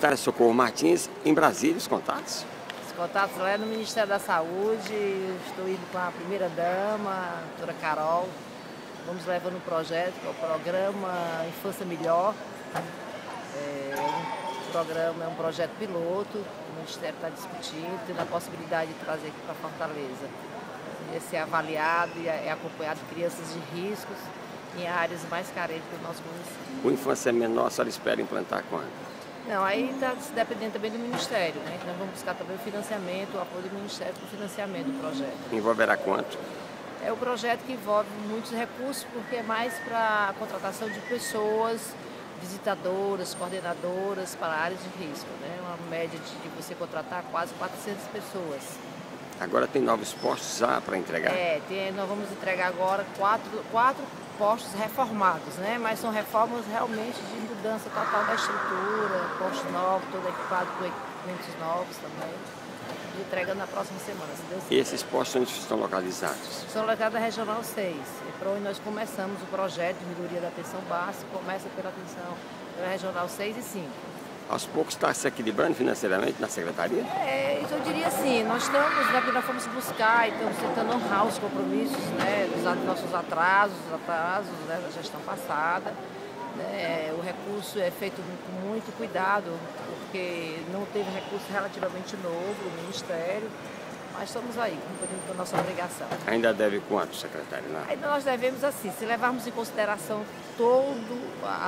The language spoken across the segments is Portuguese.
Secretária Socorro Martins, em Brasília, os contatos? Os contatos lá é no Ministério da Saúde, estou indo com a primeira-dama, a doutora Carol. Vamos levando um projeto, que é o programa Infância Melhor. É um programa, é um projeto piloto, o Ministério está discutindo, tendo a possibilidade de trazer aqui para Fortaleza. Ia ser avaliado e é acompanhado de crianças de riscos em áreas mais carentes do nosso município. O Infância Menor, a senhora espera implantar quando? Não, aí está dependendo também do Ministério, né? Nós vamos buscar também o financiamento, o apoio do Ministério para o financiamento do projeto. Envolverá quanto? É um projeto que envolve muitos recursos, porque é mais para a contratação de pessoas, visitadoras, coordenadoras para áreas de risco, né? Uma média de, você contratar quase 400 pessoas. Agora tem novos postos já para entregar? É, tem, nós vamos entregar agora quatro, quatro postos reformados, né? Mas são reformas realmente de mudança total da estrutura, postos novos, todo equipado com equipamentos novos também. De entrega na próxima semana, se Deus quiser. E esses postos onde estão localizados? São localizados na Regional 6. É para onde nós começamos o projeto de melhoria da atenção básica, começa pela atenção pela Regional 6 e 5 aos poucos está se equilibrando financeiramente na secretaria? É, eu diria assim, nós estamos, né, nós fomos buscar e estamos tentando honrar os compromissos, né, dos nossos atrasos, atrasos né, da gestão passada. Né, o recurso é feito com muito cuidado, porque não teve recurso relativamente novo do Ministério. Mas estamos aí, cumprindo com a nossa obrigação. Ainda deve quanto, secretário? Ainda nós devemos assim, se levarmos em consideração todas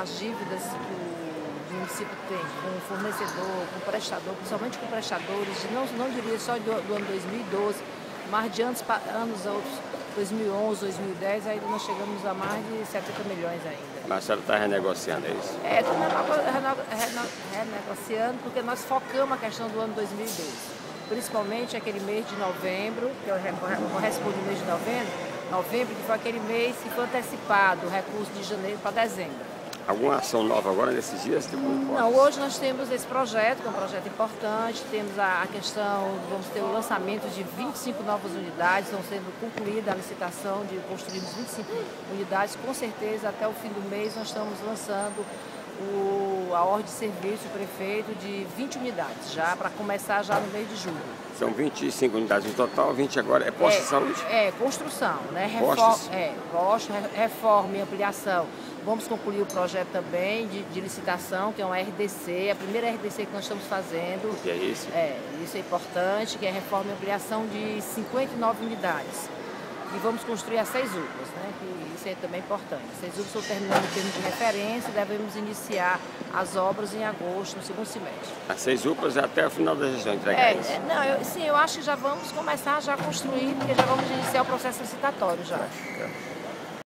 as dívidas que o município tem com o fornecedor, com o prestador, principalmente com prestadores, não, não diria só do, do ano 2012, mas de anos, anos outros, 2011, 2010, aí nós chegamos a mais de 70 milhões ainda. Mas a senhora está renegociando, é isso? É, estou renegociando porque nós focamos a questão do ano 2012. Principalmente aquele mês de novembro, que corresponde ao mês de novembro, novembro, que foi aquele mês que foi antecipado o recurso de janeiro para dezembro. Alguma ação nova agora nesses dias? Não, hoje nós temos esse projeto, que é um projeto importante, temos a, questão, vamos ter o lançamento de 25 novas unidades, estão sendo concluída a licitação de construirmos 25 unidades, com certeza até o fim do mês nós estamos lançando o, a ordem de serviço do prefeito de 20 unidades, já para começar já no mês de julho. São 25 unidades no total, 20 agora é posto é, de saúde? É, construção, né? Reforma, é, posto, reforma e ampliação. Vamos concluir o projeto também de, de, licitação, que é uma RDC, a primeira RDC que nós estamos fazendo. O que é isso? É, isso é importante, que é reforma e ampliação de 59 unidades. E vamos construir as seis UPAs, né? Que isso é também importante. As seis UPAs estão terminando o termo de referência e devemos iniciar as obras em agosto, no segundo semestre. As seis UPAs até o final da gestão entregar é, isso? É, não, eu, sim, eu acho que já vamos começar já a construir, porque já vamos iniciar o processo licitatório já. É,